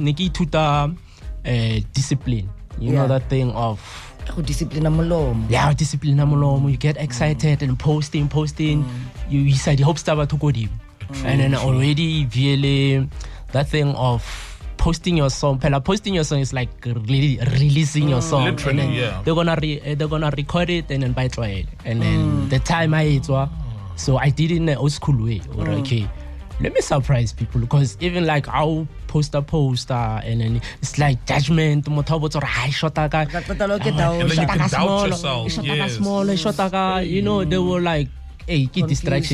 ne ke ithuta uh, discipline. You know that thing of go discipline molomo. Yeah discipline ya molomo. You get excited and posting posting. Mm. You isa di-hopes tsa batho ko godimo mm. and then already really that thing of posting your song phela posting your song is like really releasing your mm. song. Literally, and then yeah. they're gonna re, eh, they're gonna record it and then by trial and then the time I etswa so I did it in an old school way. Or okay let me surprise people because even like I'll post a poster and then it's like judgment motho a botsa gore ha shota ka Ka qetella o ke Ah, down. And then you can doubt yourself, yes. small shota ka you know they were like hey distraction